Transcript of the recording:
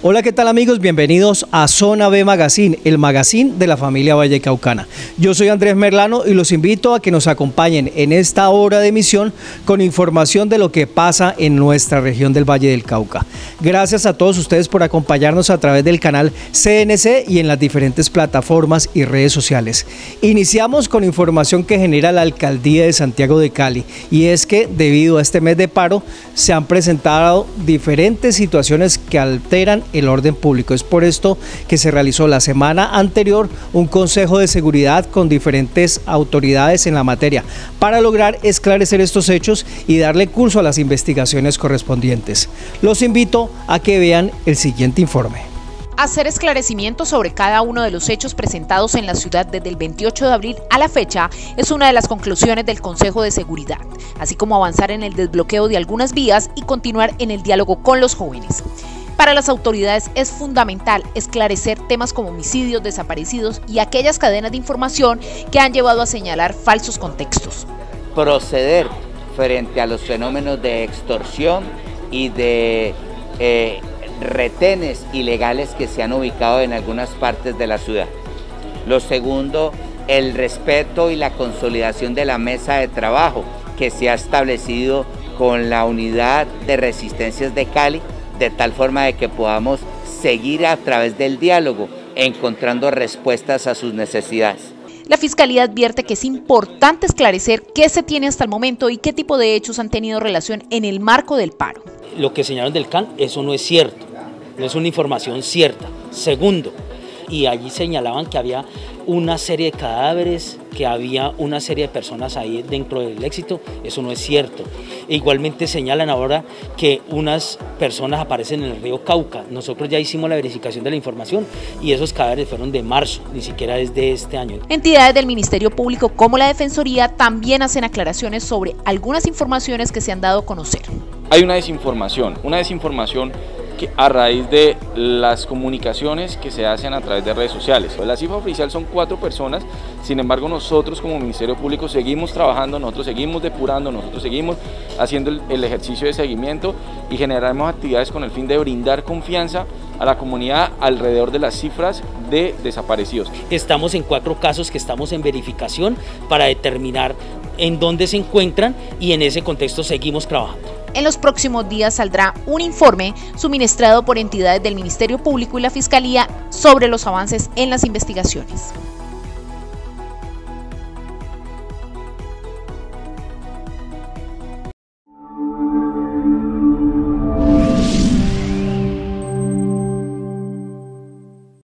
Hola, ¿qué tal amigos? Bienvenidos a Zona B Magazine, el magazine de la familia Valle Caucana. Yo soy Andrés Merlano y los invito a que nos acompañen en esta hora de emisión con información de lo que pasa en nuestra región del Valle del Cauca. Gracias a todos ustedes por acompañarnos a través del canal CNC y en las diferentes plataformas y redes sociales. Iniciamos con información que genera la Alcaldía de Santiago de Cali y es que debido a este mes de paro se han presentado diferentes situaciones que alteran el orden público. Es por esto que se realizó la semana anterior un consejo de seguridad con diferentes autoridades en la materia para lograr esclarecer estos hechos y darle curso a las investigaciones correspondientes. Los invito a que vean el siguiente informe. Hacer esclarecimientos sobre cada uno de los hechos presentados en la ciudad desde el 28 de abril a la fecha es una de las conclusiones del Consejo de Seguridad, así como avanzar en el desbloqueo de algunas vías y continuar en el diálogo con los jóvenes. Para las autoridades es fundamental esclarecer temas como homicidios, desaparecidos y aquellas cadenas de información que han llevado a señalar falsos contextos. Proceder frente a los fenómenos de extorsión y de eh, retenes ilegales que se han ubicado en algunas partes de la ciudad. Lo segundo, el respeto y la consolidación de la mesa de trabajo que se ha establecido con la unidad de resistencias de Cali de tal forma de que podamos seguir a través del diálogo encontrando respuestas a sus necesidades. La Fiscalía advierte que es importante esclarecer qué se tiene hasta el momento y qué tipo de hechos han tenido relación en el marco del paro. Lo que señalaron del CAN, eso no es cierto, no es una información cierta. Segundo, y allí señalaban que había una serie de cadáveres, que había una serie de personas ahí dentro del éxito, eso no es cierto. igualmente señalan ahora que unas personas aparecen en el río Cauca. Nosotros ya hicimos la verificación de la información y esos cadáveres fueron de marzo, ni siquiera es de este año. Entidades del Ministerio Público como la Defensoría también hacen aclaraciones sobre algunas informaciones que se han dado a conocer. Hay una desinformación, una desinformación a raíz de las comunicaciones que se hacen a través de redes sociales. La cifra oficial son cuatro personas, sin embargo nosotros como Ministerio Público seguimos trabajando, nosotros seguimos depurando, nosotros seguimos haciendo el, ejercicio de seguimiento y generaremos actividades con el fin de brindar confianza a la comunidad alrededor de las cifras de desaparecidos. Estamos en cuatro casos que estamos en verificación para determinar en dónde se encuentran y en ese contexto seguimos trabajando. En los próximos días saldrá un informe suministrado por entidades del Ministerio Público y la Fiscalía sobre los avances en las investigaciones.